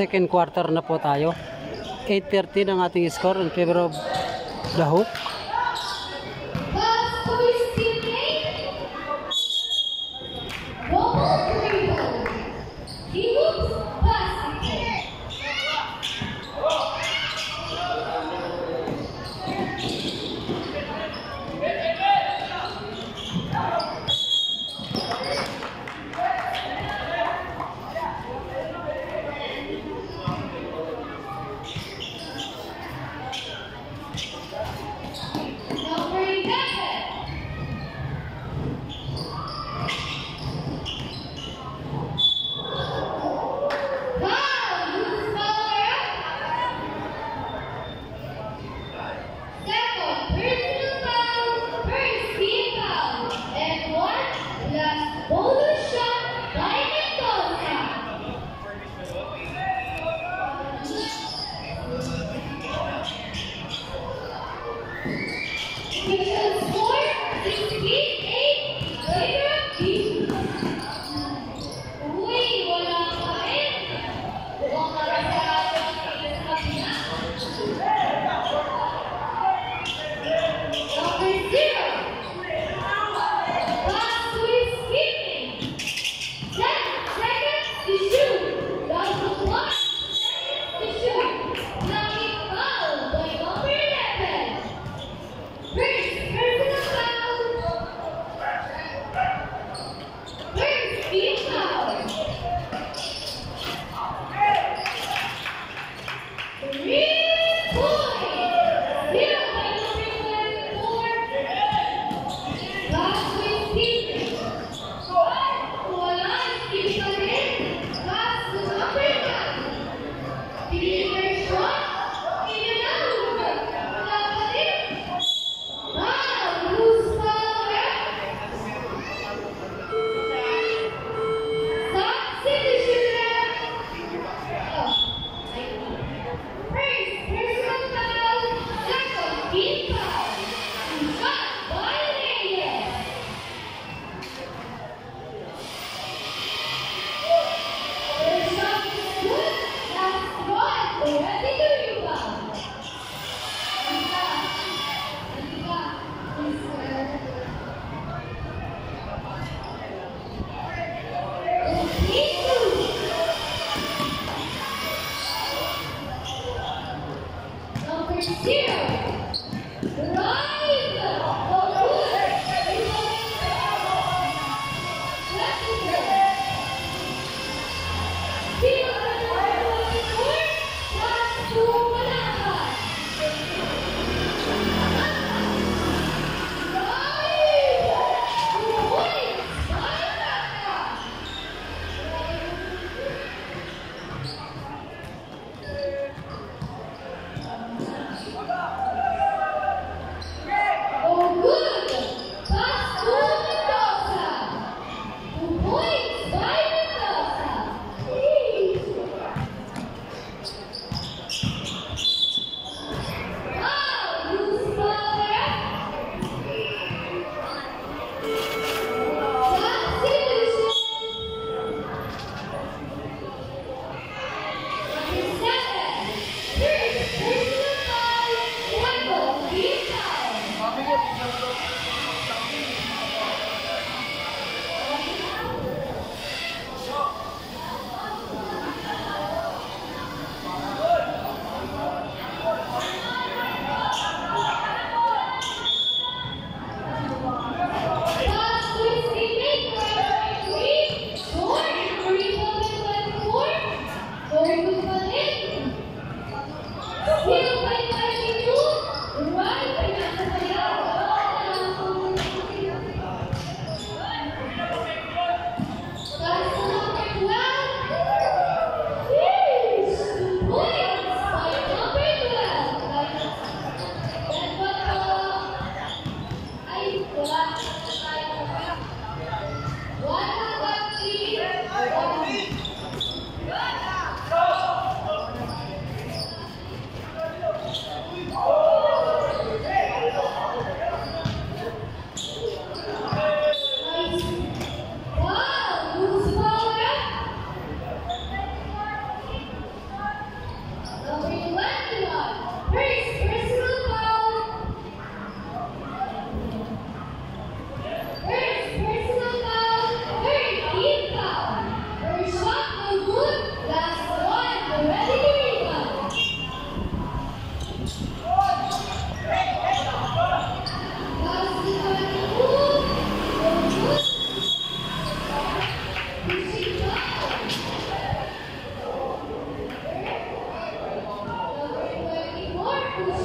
Second quarter na po tayo. 8.30 ang ating score in favor of the Hoop. Yeah.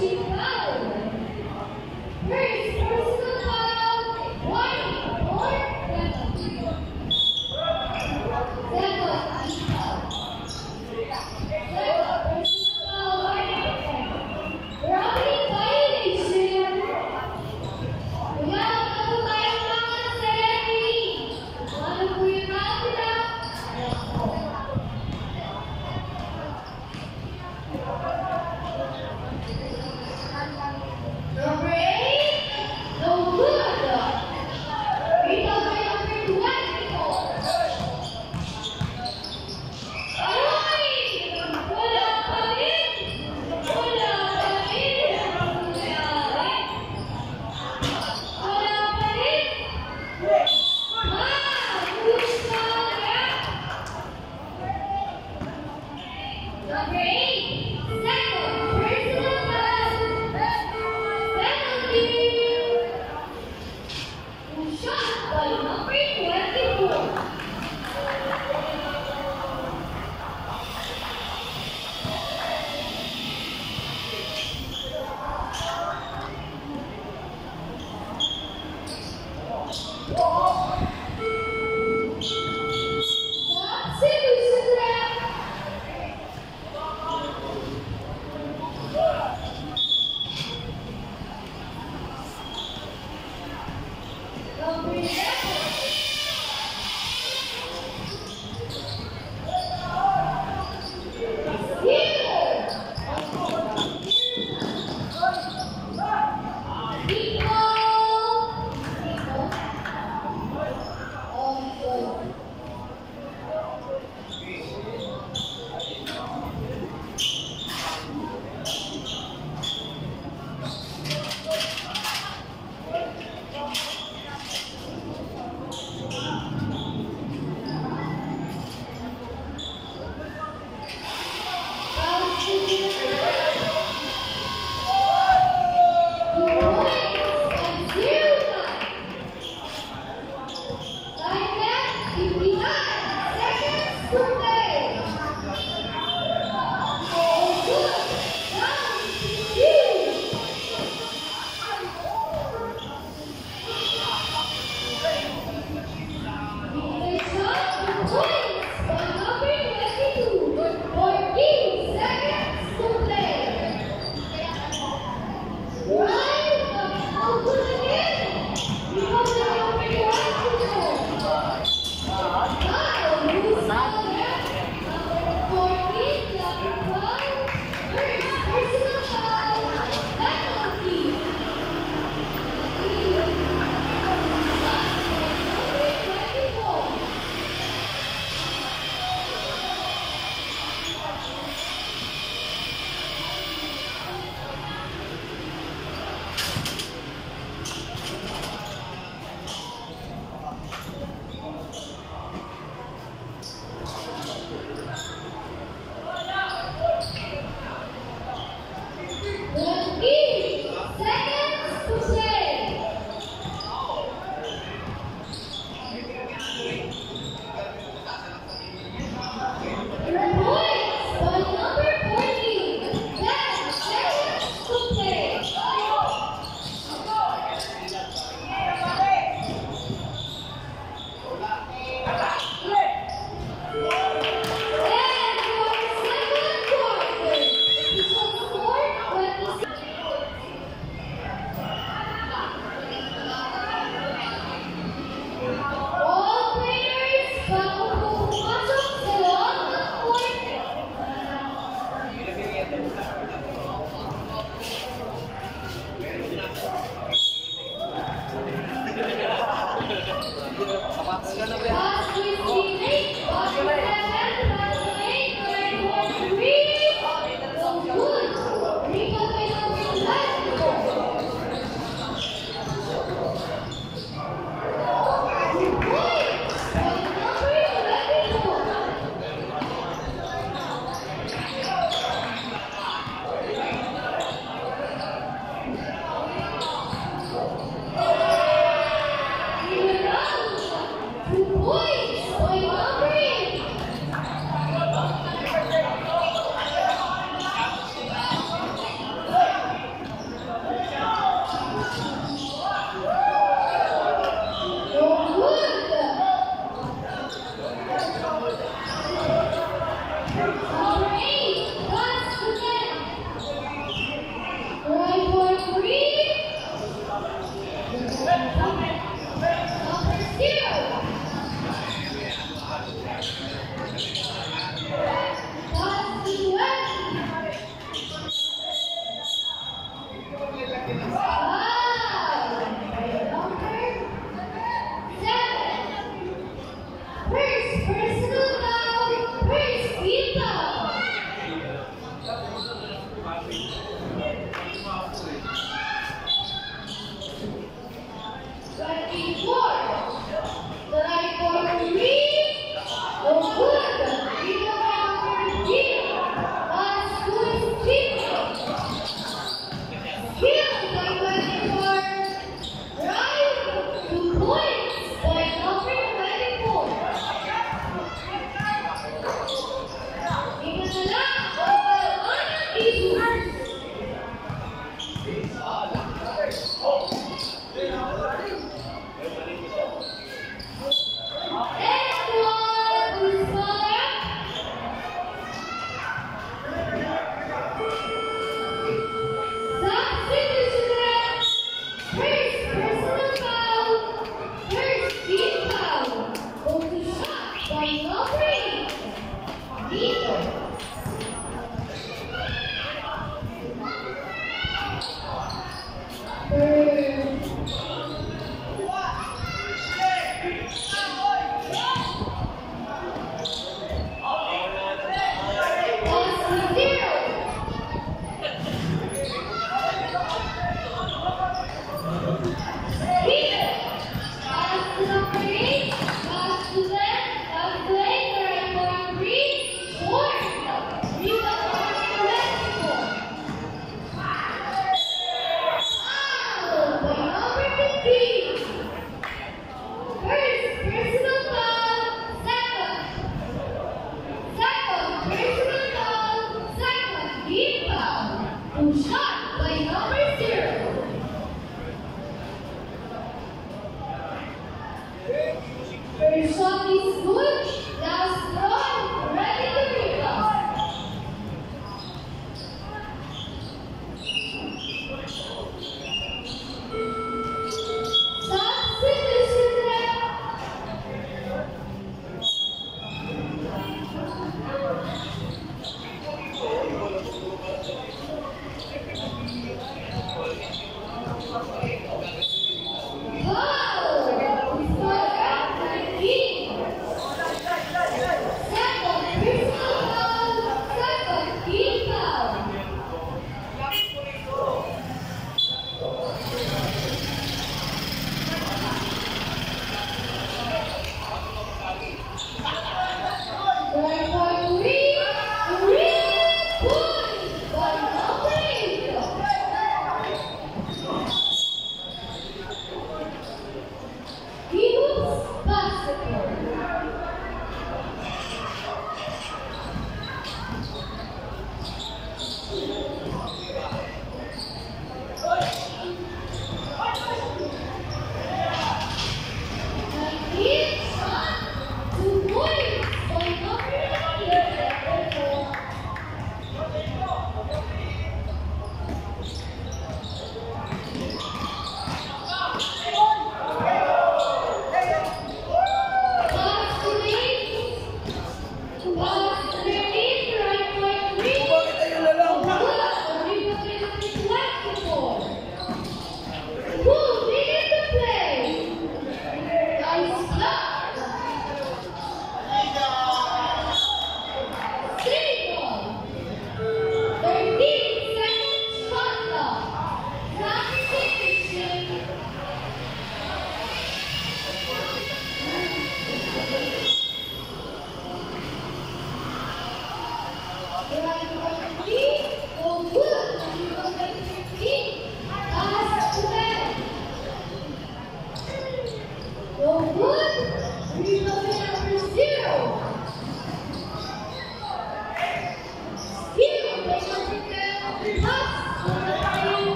Chicago.